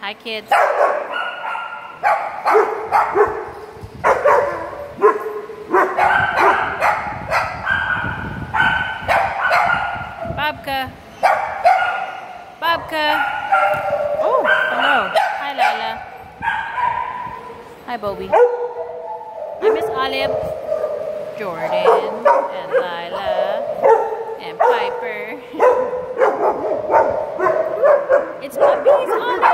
Hi, kids. Babka. Babka. Oh, hello. Hi, Lyla. Hi, Bobi. Hi, Miss Olive. Jordan and Lyla and Piper. It's puppies, Olive.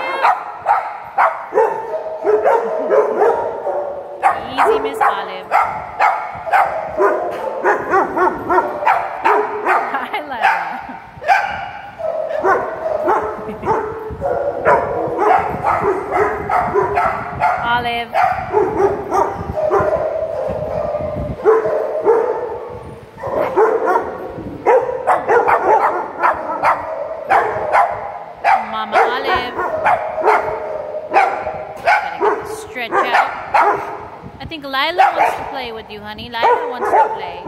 Easy, Miss Olive. Hi, Lyla. Olive. Mama Olive. Stretch out. I think Lyla wants to play with you, honey. Lyla wants to play.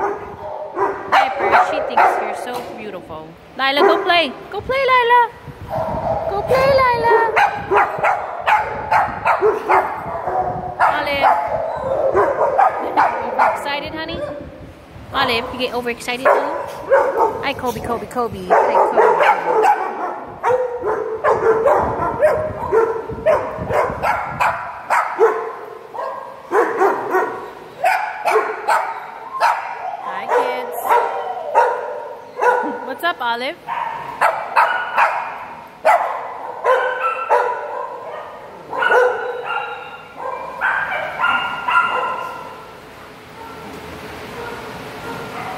Piper, she thinks you're so beautiful. Lyla, go play. Go play, Lyla. Go play, Lyla. Olive. Overexcited, honey? Olive, you get overexcited, honey? Hi, Kobe, Kobe, Kobe. Hi, Kobe. Kids. What's up, Olive?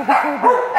Kobe. Hi, Kobe.